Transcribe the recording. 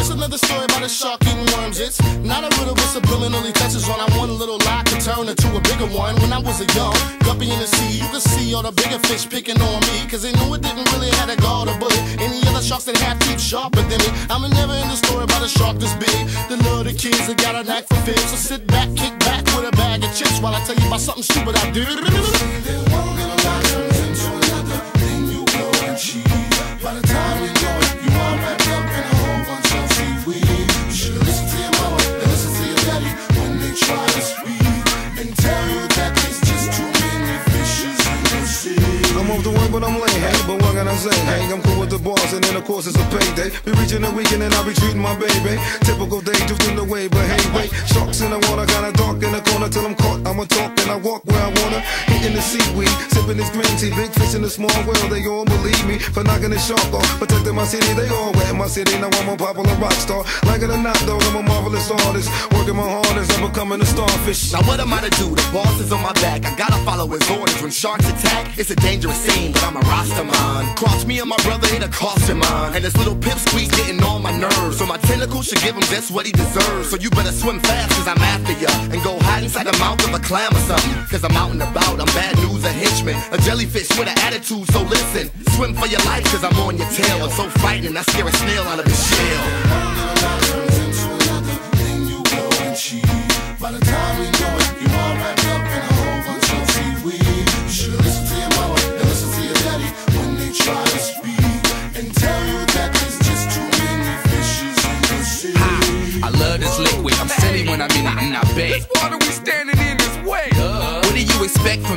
it's another story about a shark eating worms. It's not a riddle, but subliminally touches on. I one little lie could turn into a bigger one. When I was a young guppy in the sea, you could see all the bigger fish picking on me. Cause they knew it didn't really have a guard or bullet. Any other sharks that have teeth sharper than it. I'm never in the story about a shark this big. The little kids that got a knack for fish. So sit back, kick back with a bag of chips while I tell you about something stupid I do. Just in the. I'm off the work, but I'm late, hey, but what can I say? Hey, I'm cool with the boss, and then of course it's a payday. Be reaching the weekend, and I'll be treating my baby. Typical day, drifting away, but hey, I'ma talk and I walk where I wanna. Hitting the seaweed, sipping this green tea. Big fish in the small world, they all believe me for knocking the shark off. Protecting my city, they all wet in my city. Now I'm a popular rock star. Like it or not, though, I'm a marvelous artist. Working my hardest, I'm becoming a starfish. Now what am I to do? The boss is on my back. I gotta follow his orders. When sharks attack, it's a dangerous scene, but I'm a Rastaman. Cross me and my brother, it a cost him mine. And this little pip squeeze getting on my nerves. So my tentacles should give him just what he deserves. So you better swim fast, cause I'm after ya. And go hide inside the mouth of a or something. Cause I'm out and about, I'm bad news, a henchman. A jellyfish with an attitude, so listen. Swim for your life, cause I'm on your tail. I'm so frightening, I scare a snail out of his shell. One little lie turns into another, then you go and cheat. By the time you know it, you all wrapped up in a whole bunch of seaweed. You should've listened to your mama and listened to your daddy when they try to speak and tell you that there's just too many fishes in the sea. I love this liquid. I'm silly when I'm in it and I bet. This water we standing respect for me.